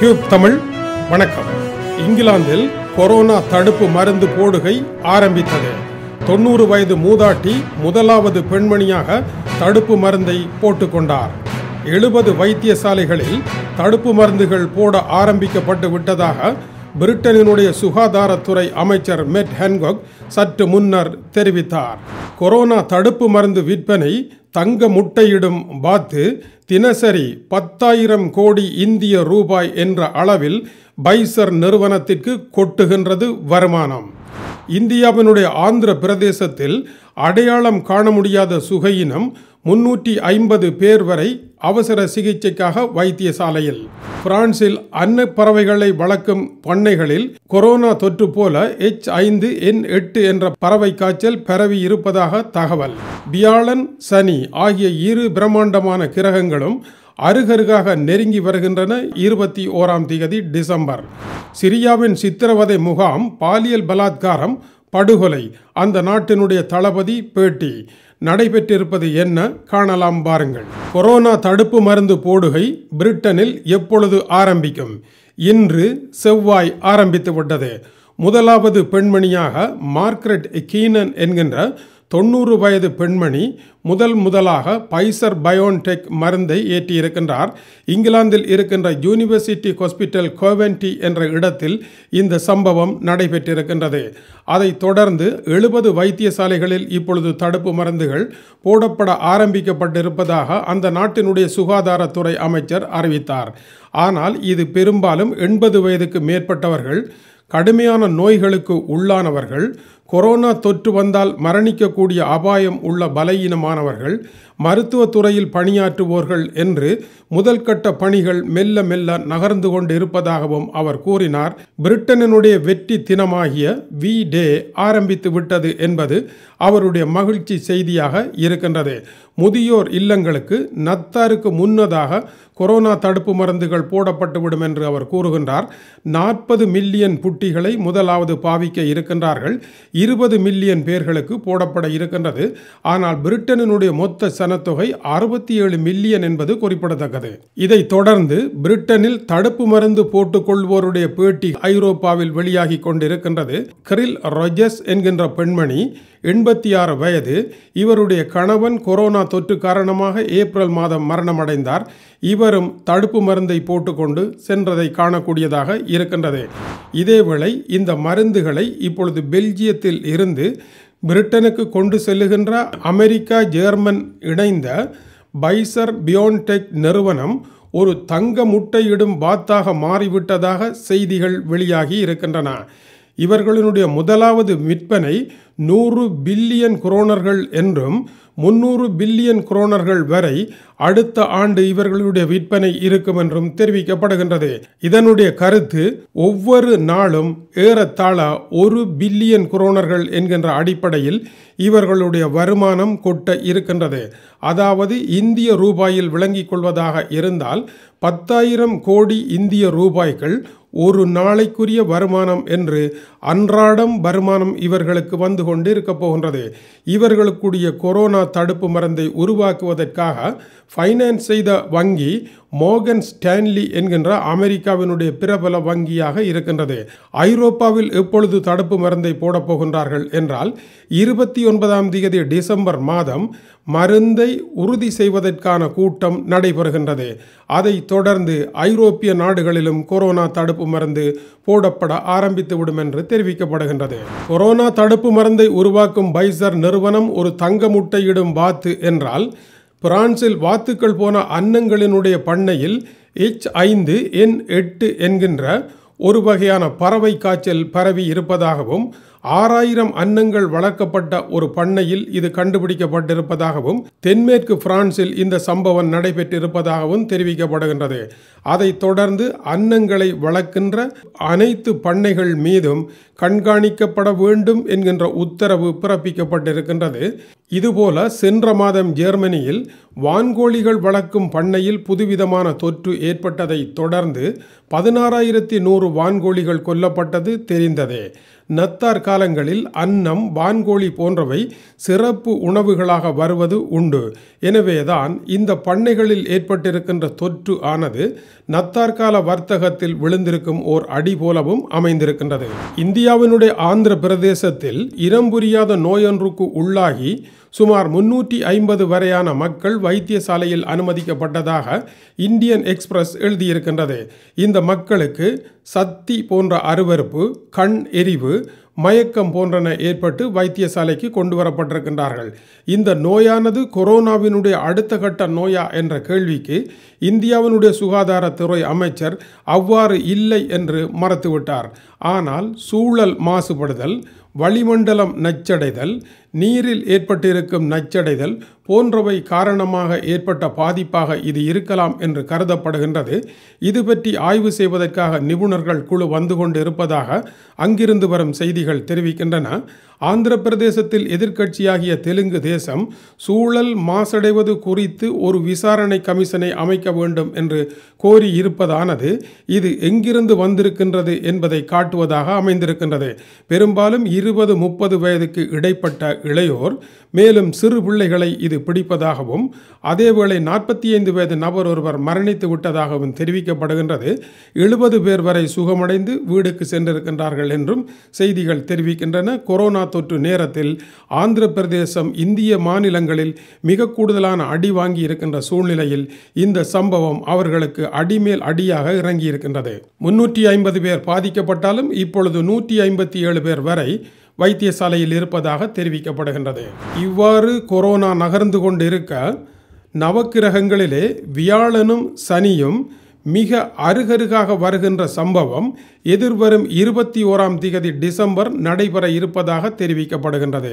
Tube Tamil வணக்கம். இங்கிலாந்தில் corona தடுப்பு மருந்து போடுகை ஆரம்பித்தது. தொண்ணூறு வயது மூதாட்டி முதலாவது பெண்மணியாக தடுப்பு மருந்தை போட்டுக்கொண்டார் எழுபது வைத்தியசாலைகளில் தடுப்பு மருந்துகள் போட ஆரம்பிக்கப்பட்டு விட்டதாக பிரிட்டனினுடைய சுகாதாரத்துறை அமைச்சர் மெட் ஹென்கொக் சற்று முன்னர் தெரிவித்தார். கொரோனா தடுப்பு மருந்து விற்பனை தங்க முட்டையிடும் பாத்து தினசரி பத்தாயிரம் கோடி இந்திய ரூபாய் என்ற அளவில் பைசர் நிறுவனத்திற்கு கொட்டுகின்றது வருமானம். இந்தியாவினுடைய ஆந்திர பிரதேசத்தில் அடையாளம் காண முடியாத சுகையினம் முன்னூற்றி ஐம்பது பேர் வரை அவசர சிகிச்சைக்காக வைத்தியசாலையில். பிரான்சில் அன்ன பறவைகளை வளர்க்கும் பண்ணைகளில் கொரோனா தொற்று போல எச் ஐந்து என் எட்டு என்ற பறவை காய்ச்சல் பரவி இருப்பதாக தகவல். வியாழன் சனி ஆகிய இரு பிரம்மாண்டமான கிரகங்களும் அருகருகாக நெருங்கி வருகின்றன இருபத்தி ஓராம் தேதி டிசம்பர். சிரியாவின் சித்திரவதை முகாம் பாலியல் பலாத்காரம் படுகொலை. அந்த நாட்டினுடைய தளபதி பேட்டி. நடைபெற்றிருப்பது என்ன? காணலாம் பாருங்கள். கொரோனா தடுப்பு மருந்து போடுகை பிரிட்டனில் எப்பொழுது ஆரம்பிக்கும்? இன்று செவ்வாய் ஆரம்பித்து விட்டது முதலாவது பெண்மணியாக மார்க்ரெட் கீனன் என்கின்ற தொண்ணூறு வயது பெண்மணி முதல் முதலாக பைசர் பயோன்டெக் மருந்தை ஏற்றியிருக்கின்றார். இங்கிலாந்தில் இருக்கின்ற யூனிவர்சிட்டி ஹாஸ்பிட்டல் கோவென்டி என்ற இடத்தில் இந்த சம்பவம் நடைபெற்றிருக்கின்றது. அதைத் தொடர்ந்து எழுபது வைத்தியசாலைகளில் இப்பொழுது தடுப்பு மருந்துகள் போடப்பட ஆரம்பிக்கப்பட்டிருப்பதாக அந்த நாட்டினுடைய சுகாதாரத்துறை அமைச்சர் அறிவித்தார். ஆனால் இது பெரும்பாலும் எண்பது வயதுக்கு மேற்பட்டவர்கள் கடுமையான நோய்களுக்கு உள்ளானவர்கள் கொரோனா தொற்று வந்தால் மரணிக்கக்கூடிய அபாயம் உள்ள பலவீனமானவர்கள் மருத்துவத்துறையில் பணியாற்றுவோர்கள் என்று முதல் கட்ட பணிகள் மெல்ல மெல்ல நகர்ந்து கொண்டு இருப்பதாகவும் அவர் கூறினார். பிரிட்டனினுடைய வெற்றி தினமாகிய வி டே ஆரம்பித்து விட்டது என்பது அவருடைய மகிழ்ச்சி செய்தியாக இருக்கின்றது. முதியோர் இல்லங்களுக்கு நத்தாருக்கு முன்னதாக கொரோனா தடுப்பு மருந்துகள் போடப்பட்டுவிடும் என்று அவர் கூறுகின்றார். நாற்பது மில்லியன் புட்டிகளை முதலாவது பாவிக்க இருக்கின்றார்கள். இருபது மில்லியன் பேர்களுக்கு போடப்பட இருக்கின்றது. ஆனால் பிரிட்டனினுடைய மொத்த சனத்தொகை அறுபத்தி ஏழு மில்லியன் என்பது குறிப்பிடத்தக்கது. இதைத் தொடர்ந்து பிரிட்டனில் தடுப்பு மருந்து போட்டுக்கொள்வோருடைய பேட்டி ஐரோப்பாவில் வெளியாகி கொண்டிருக்கின்றது. கிரில் ரொஜஸ் என்கின்ற பெண்மணி எண்பத்தி ஆறு வயது. இவருடைய கணவன் கொரோனா தொற்று காரணமாக ஏப்ரல் மாதம் மரணமடைந்தார். இவரும் தடுப்பு மருந்தை போட்டுக்கொண்டு சென்றதை காணக்கூடியதாக இருக்கின்றது. இதேவேளை இந்த மருந்துகளை இப்பொழுது பெல்ஜியத்தில் இருந்து பிரிட்டனுக்கு கொண்டு செல்லுகின்ற அமெரிக்கா ஜெர்மன் இணைந்த பைசர் பியோன்டெக் நிறுவனம் ஒரு தங்க முட்டையிடும் பாத்தாக மாறிவிட்டதாக செய்திகள் வெளியாகி இருக்கின்றன. இவர்களினுடைய முதலாவது விற்பனை நூறு பில்லியன் குரோனர்கள் என்றும் முன்னூறு பில்லியன் குரோனர்கள் வரை அடுத்த ஆண்டு இவர்களுடைய விற்பனை இருக்கும் என்றும் தெரிவிக்கப்படுகின்றது. இதனுடைய கருத்து ஒவ்வொரு நாளும் ஏறத்தாழ ஒரு பில்லியன் குரோனர்கள் என்கின்ற அடிப்படையில் இவர்களுடைய வருமானம் கொட்ட இருக்கின்றது. அதாவது இந்திய ரூபாயில் விளங்கிக் கொள்வதாக இருந்தால் பத்தாயிரம் கோடி இந்திய ரூபாய்கள் ஒரு நாளைக்குரிய வருமானம் என்று அன்றாடம் வருமானம் இவர்களுக்கு வந்து கொண்டு இருக்க போகின்றது. இவர்களுக்குடைய கொரோனா தடுப்பு மருந்தை உருவாக்குவதற்காக ஃபைனான்ஸ் செய்த வங்கி மோகன் ஸ்டான்லி என்கின்ற அமெரிக்காவினுடைய பிரபல வங்கியாக இருக்கின்றது. ஐரோப்பாவில் எப்பொழுது தடுப்பு மருந்தை போடப் போகின்றார்கள் என்றால் இருபத்தி ஒன்பதாம் தேதி டிசம்பர் மாதம் மருந்தை உறுதி செய்வதற்கான கூட்டம் நடைபெறுகின்றது. அதை தொடர்ந்து ஐரோப்பிய நாடுகளிலும் கொரோனா தடுப்பு மருந்து போடப்பட ஆரம்பித்துவிடும் என்று தெரிவிக்கப்படுகின்றது. கொரோனா தடுப்பு மருந்தை உருவாக்கும் பைசர் நிறுவனம் ஒரு தங்க முட்டையிடும் வாத்து என்றால் பிரான்சில் வாத்துக்கள் போன அன்னங்களினுடைய பண்ணையில் எச் ஐந்து என் எட்டு என்கின்ற ஒரு வகையான பறவை காய்ச்சல் பரவி இருப்பதாகவும் ஆறாயிரம் அன்னங்கள் வளர்க்கப்பட்ட ஒரு பண்ணையில் இது கண்டுபிடிக்கப்பட்டிருப்பதாகவும் தென்மேற்கு பிரான்சில் இந்த சம்பவம் நடைபெற்றிருப்பதாகவும் தெரிவிக்கப்படுகின்றது. அதைத் தொடர்ந்து அன்னங்களை வளர்க்கின்ற அனைத்து பண்ணைகள் மீதும் கண்காணிக்கப்பட வேண்டும் என்கின்ற உத்தரவு பிறப்பிக்கப்பட்டிருக்கின்றது. இதுபோல சென்ற மாதம் ஜெர்மனியில் வான்கோழிகள் வளர்க்கும் பண்ணையில் புதுவிதமான தொற்று ஏற்பட்டதை தொடர்ந்து பதினாறாயிரத்தி நூறு வான்கோழிகள் கொல்லப்பட்டது தெரிந்ததே. நத்தார் காலங்களில் அன்னம் வான்கோழி போன்றவை சிறப்பு உணவுகளாக வருவது உண்டு. எனவேதான் இந்த பண்ணைகளில் ஏற்பட்டிருக்கின்ற தொற்று ஆனது நத்தார் கால வர்த்தகத்தில் விழுந்திருக்கும் ஓர் அடி போலவும் அமைந்திருக்கின்றது. இந்தியாவினுடைய ஆந்திர பிரதேசத்தில் இனம் புரியாத நோயொன்றுக்கு உள்ளாகி சுமார் முன்னூற்றி ஐம்பது வரையான மக்கள் வைத்தியசாலையில் அனுமதிக்கப்பட்டதாக இந்தியன் எக்ஸ்பிரஸ் எழுதியிருக்கின்றது. இந்த மக்களுக்கு சத்தி போன்ற அருவருப்பு கண் எரிவு மயக்கம் போன்றன ஏற்பட்டு வைத்தியசாலைக்கு கொண்டு வரப்பட்டிருக்கின்றார்கள் இந்த நோயானது கொரோனாவினுடைய அடுத்த கட்ட நோயா என்ற கேள்விக்கு இந்தியாவினுடைய சுகாதாரத்துறை அமைச்சர் அவ்வாறு இல்லை என்று மறுத்துவிட்டார். ஆனால் சூழல் மாசுபடுதல் வளிமண்டலம் நச்சடைதல் நீரில் ஏற்பட்டிருக்கும் நச்சடைதல் போன்றவை காரணமாக ஏற்பட்ட பாதிப்பாக இது இருக்கலாம் என்று கருதப்படுகின்றது. இது பற்றி ஆய்வு செய்வதற்காக நிபுணர்கள் குழு வந்து கொண்டு இருப்பதாக அங்கிருந்து வரும் செய்திகள் தெரிவிக்கின்றன. ஆந்திர பிரதேசத்தில் எதிர்க்கட்சியாகிய தெலுங்கு தேசம் சூழல் மாசடைவது குறித்து ஒரு விசாரணை கமிஷனை அமைக்க வேண்டும் என்று கோரி இருப்பதானது இது எங்கிருந்து வந்திருக்கின்றது என்பதை காட்டுவதாக அமைந்திருக்கின்றது. பெரும்பாலும் இருபது முப்பது வயதுக்கு இடைப்பட்ட இளையோர் மேலும் சிறு பிள்ளைகளை இது பிடிப்பதாகவும் அதேவேளை நாற்பத்தி ஐந்து வயது நபர் ஒருவர் மரணித்து விட்டதாகவும் தெரிவிக்கப்படுகின்றது. எழுபது பேர் வரை சுகமடைந்து வீடுக்கு சென்றிருக்கின்றார்கள் என்றும் செய்திகள் தெரிவிக்கின்றன. கொரோனா தொற்று நேரத்தில் ஆந்திர பிரதேசம் இந்திய மாநிலங்களில் மிக கூடுதலான அடி வாங்கி இருக்கின்ற சூழ்நிலையில் இந்த சம்பவம் அவர்களுக்கு அடிமேல் அடியாக இறங்கி இருக்கின்றது முன்னூற்றி ஐம்பது பேர் பாதிக்கப்பட்டாலும் இப்பொழுது நூற்றி ஐம்பத்தி ஏழு பேர் வரை வைத்தியசாலையில் இருப்பதாக தெரிவிக்கப்படுகின்றது. இவ்வாறு கொரோனா நகர்ந்து கொண்டு இருக்க நவக்கிரகங்களிலே வியாழனும் சனியும் மிக அருகருகாக வருகின்ற சம்பவம் எதிர்வரும் இருபத்தி ஓராம் திகதி டிசம்பர் நடைபெற இருப்பதாக தெரிவிக்கப்படுகின்றது.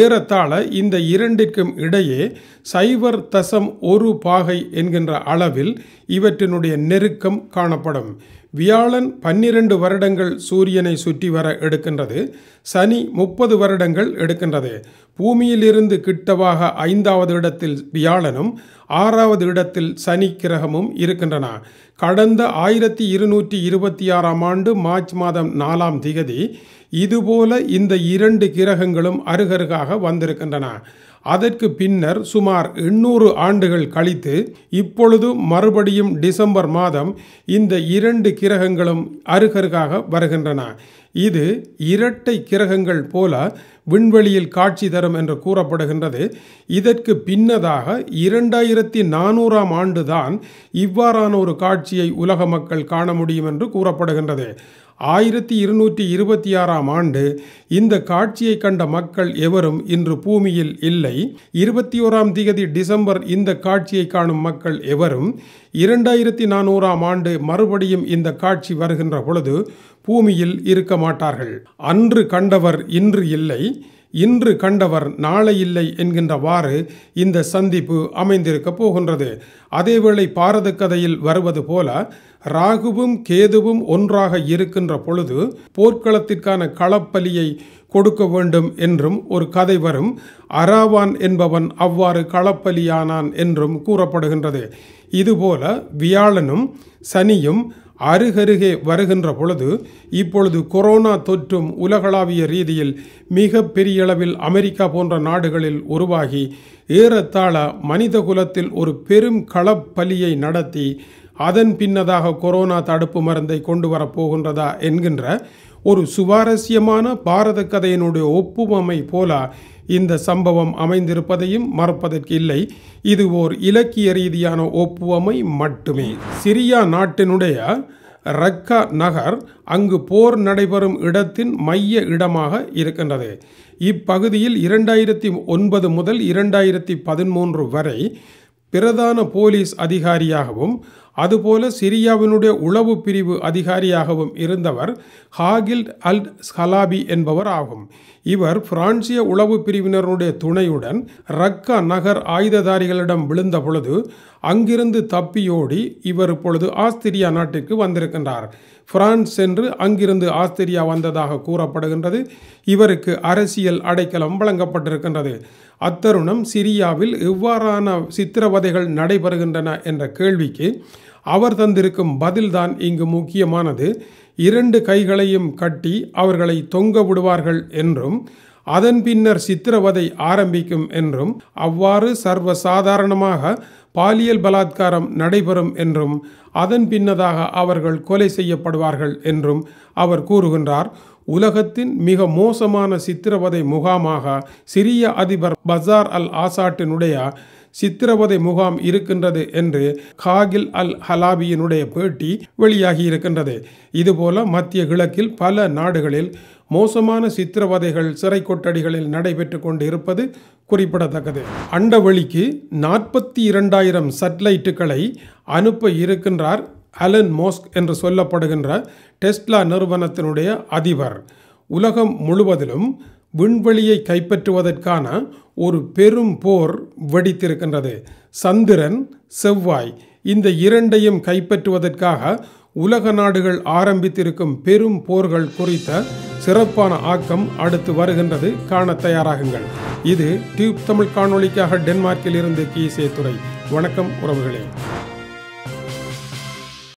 ஏறத்தாழ இந்த இரண்டிற்கும் இடையே சைவர் தசம் ஒரு பாகை என்கின்ற அளவில் இவற்றினுடைய நெருக்கம் காணப்படும். வியாழன் பன்னிரண்டு வருடங்கள் சூரியனை சுற்றி வர எடுக்கின்றது. சனி முப்பது வருடங்கள் எடுக்கின்றது. பூமியிலிருந்து கிட்டவாக ஐந்தாவது இடத்தில் வியாழனும் ஆறாவது இடத்தில் சனி கிரகமும் இருக்கின்றன. கடந்த ஆயிரத்தி இருநூற்றி இருபத்தி ஆறாம் ஆண்டு மார்ச் மாதம் நாலாம் திகதி இதுபோல இந்த இரண்டு கிரகங்களும் அருகருகாக வந்திருக்கின்றன. அதற்கு பின்னர் சுமார் எண்ணூறு ஆண்டுகள் கழித்து இப்பொழுது மறுபடியும் டிசம்பர் மாதம் இந்த இரண்டு கிரகங்களும் அருகருகாக வருகின்றன. இது இரட்டை கிரகங்கள் போல விண்வெளியில் காட்சி தரும் என்று கூறப்படுகின்றது. இதற்கு பின்னதாக இரண்டாயிரத்தி நானூறாம் ஆண்டுதான் இவ்வாறான ஒரு காட்சியை உலக மக்கள் காண முடியும் என்று கூறப்படுகின்றது. ஆயிரத்தி இருநூற்றி இருபத்தி ஆறாம் ஆண்டு இந்த காட்சியை கண்ட மக்கள் எவரும் இன்று பூமியில் இல்லை. இருபத்தி ஓராம் திகதி டிசம்பர் இந்த காட்சியை காணும் மக்கள் எவரும் இரண்டாயிரத்தி நானூறாம் ஆண்டு மறுபடியும் இந்த காட்சி வருகின்ற பொழுது பூமியில் இருக்க மாட்டார்கள். அன்று கண்டவர் இன்று இல்லை. இன்று கண்டவர் நாளை இல்லை என்கின்றவாறு இந்த சந்திப்பு அமைந்திருக்கப் போகின்றது. அதேவேளை பாரத கதையில் வருவது போல ராகுவும் கேதுவும் ஒன்றாக இருக்கின்ற பொழுது போர்க்களத்திற்கான களப்பலியை கொடுக்க வேண்டும் என்றும் ஒரு கதை வரும். அராவான் என்பவன் அவ்வாறு களப்பலியானான் என்றும் கூறப்படுகின்றது. இதுபோல வியாழனும் சனியும் அருகருகே வருகின்ற பொழுது இப்பொழுது கொரோனா தொற்றும் உலகளாவிய ரீதியில் மிக பெரிய அளவில் அமெரிக்கா போன்ற நாடுகளில் உருவாகி ஏறத்தாழ மனித குலத்தில் ஒரு பெரும் களப்பலியை நடத்தி அதன் பின்னதாக கொரோனா தடுப்பு மருந்தை கொண்டு வரப்போகின்றதா என்கின்ற ஒரு சுவாரஸ்யமான பாரத கதையினுடைய ஒப்புமை போல இந்த சம்பவம் அமைந்திருப்பதையும் மறப்பதற்கு இல்லை. இது ஓர் இலக்கிய ரீதியான ஒப்புவமை மட்டுமே. சிரியா நாட்டினுடைய ரக்கா நகர் அங்கு போர் நடைபெறும் இடத்தின் மைய இடமாக இருக்கின்றது. இப்பகுதியில் இரண்டாயிரத்தி ஒன்பது முதல் இரண்டாயிரத்தி பதிமூன்று வரை பிரதான போலீஸ் அதிகாரியாகவும் அதுபோல சிரியாவினுடைய உளவு பிரிவு அதிகாரியாகவும் இருந்தவர் ஹாகில் அல் ஹலாபி என்பவர் ஆகும். இவர் பிரான்சிய உளவு பிரிவினருடைய துணையுடன் ரக்கா நகர் ஆயுததாரிகளிடம் விழுந்த பொழுது அங்கிருந்து தப்பியோடி இவர் இப்பொழுது ஆஸ்திரியா நாட்டிற்கு வந்திருக்கின்றார். பிரான்ஸ் சென்று அங்கிருந்து ஆஸ்திரியா வந்ததாக கூறப்படுகின்றது. இவருக்கு அரசியல் அடைக்கலம் வழங்கப்பட்டிருக்கின்றது. அத்தருணம் சிரியாவில் எவ்வாறான சித்திரவதைகள் நடைபெறுகின்றன என்ற கேள்விக்கு அவர் தந்திருக்கும் பதில்தான் இங்கு முக்கியமானது. இரண்டு கைகளையும் கட்டி அவர்களை தொங்க விடுவார்கள் என்றும் அதன் பின்னர் சித்திரவதை ஆரம்பிக்கும் என்றும் அவ்வாறு சர்வ சாதாரணமாக பாலியல் பலாத்காரம் நடைபெறும் என்றும் அதன் பின்னதாக அவர்கள் கொலை செய்யப்படுவார்கள் என்றும் அவர் கூறுகின்றார். உலகத்தின் மிக மோசமான சித்திரவதை முகாமாக சிரிய அதிபர் பசார் அல் ஆசாட்டினுடைய சித்திரவதை முகாம் இருக்கின்றது என்று காகில் அல் ஹலாபியினுடைய பேட்டி வெளியாகி இருக்கின்றது. இதுபோல மத்திய கிழக்கில் பல நாடுகளில் மோசமான சித்திரவதைகள் சிறை கொட்டடிகளில் நடைபெற்று கொண்டு இருப்பது குறிப்பிடத்தக்கது. அண்டவெளிக்கு நாற்பத்தி இரண்டாயிரம் சட்லைட்டுகளை அனுப்ப இருக்கின்றார் அலன் மோஸ்க் என்று சொல்லப்படுகின்ற டெஸ்லா நிறுவனத்தினுடைய அதிபர். உலகம் முழுவதிலும் விண்வெளியை கைப்பற்றுவதற்கான ஒரு பெரும் போர் வெடித்திருக்கின்றது. சந்திரன் செவ்வாய் இந்த இரண்டையும் கைப்பற்றுவதற்காக உலக நாடுகள் ஆரம்பித்திருக்கும் பெரும் போர்கள் குறித்த சிறப்பான ஆக்கம் அடுத்து வருகின்றது. காண தயாராகுங்கள். இது டியூப் தமிழ் காணொளிக்காக டென்மார்க்கில் இருந்து கீசே துறை வணக்கம் உறவுகளே.